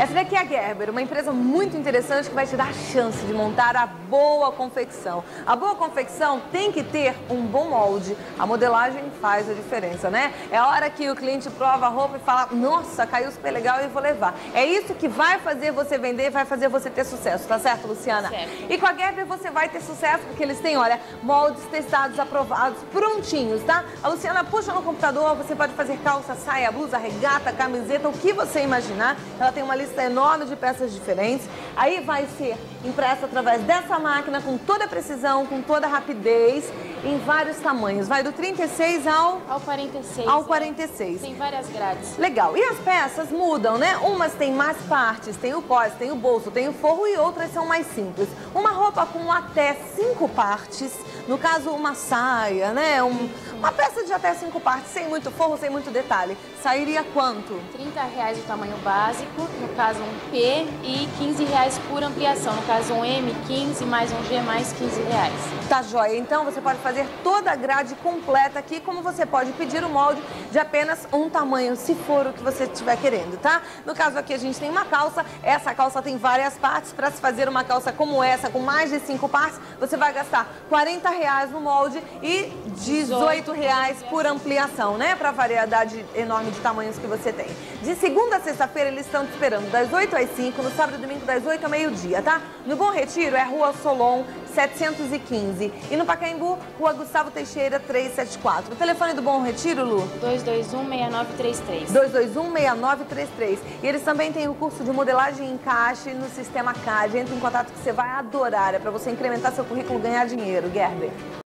Essa daqui é a Gerber, uma empresa muito interessante que vai te dar a chance de montar a boa confecção. A boa confecção tem que ter um bom molde. A modelagem faz a diferença, né? É a hora que o cliente prova a roupa e fala, nossa, caiu super legal e vou levar. É isso que vai fazer você vender, vai fazer você ter sucesso, tá certo, Luciana? Certo. E com a Gerber você vai ter sucesso porque eles têm, olha, moldes testados, aprovados, prontinhos, tá? A Luciana puxa no computador, você pode fazer calça, saia, blusa, regata, camiseta, o que você imaginar. Ela tem uma lista lista enorme de peças diferentes. Aí vai ser impressa através dessa máquina com toda a precisão, com toda a rapidez, em vários tamanhos. Vai do 36 ao... Ao 46. Ao é. 46. Tem várias grades. Legal. E as peças mudam, né? Umas têm mais partes, tem o pós, tem o bolso, tem o forro e outras são mais simples. Uma roupa com até cinco partes, no caso uma saia, né? Um- uma peça de até cinco partes, sem muito forro, sem muito detalhe. Sairia quanto? 30 reais o tamanho básico, no caso um P, e 15 reais por ampliação. No caso um M, 15, mais um G, mais 15 reais. Tá joia. Então você pode fazer toda a grade completa aqui, como você pode pedir o molde de apenas um tamanho, se for o que você estiver querendo, tá? No caso aqui a gente tem uma calça, essa calça tem várias partes. Para se fazer uma calça como essa, com mais de cinco partes, você vai gastar 40 reais no molde e 18 reais por ampliação, né? Para variedade enorme de tamanhos que você tem. De segunda a sexta-feira eles estão te esperando das 8 às 5, no sábado e domingo das 8 ao meio-dia, tá? No Bom Retiro é Rua Solon 715 e no Pacaembu, Rua Gustavo Teixeira 374. O telefone do Bom Retiro, Lu? 221-6933. 221-6933. E eles também têm o curso de modelagem e encaixe no sistema CAD. Entre em contato que você vai adorar. É para você incrementar seu currículo e ganhar dinheiro, Gerber.